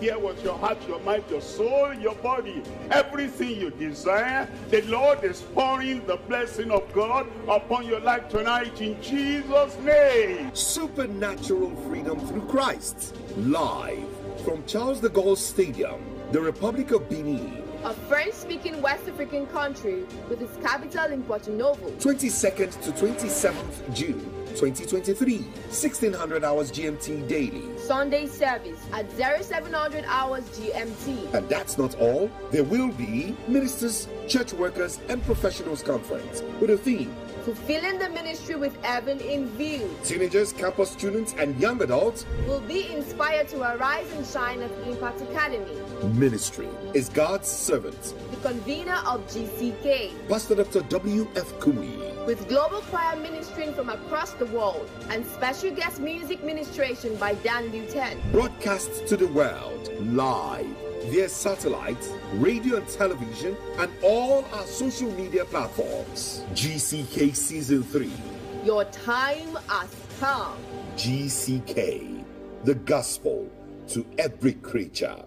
Here was your heart, your mind, your soul, your body. Everything you desire. The Lord is pouring the blessing of God upon your life tonight in Jesus' name. Supernatural freedom through Christ. Live from Charles de Gaulle Stadium, the Republic of Benin. A French-speaking West African country with its capital in Porto Novo. 22nd to 27th June 2023, 1600 hours GMT daily. Sunday service at 0700 hours GMT. And that's not all. There will be ministers, church workers, and professionals conference with a theme Fulfilling the ministry with heaven in view. Teenagers, campus students, and young adults will be inspired to arise and shine at Impact Academy. Ministry is God's servant. The convener of GCK, Pastor Dr. W.F. Kumuyi. With global choir ministering from across the world and special guest music ministration by Dan Luton. Broadcast to the world live via satellite, radio and television, and all our social media platforms. GCK Season 3. Your time has come. GCK, the gospel to every creature.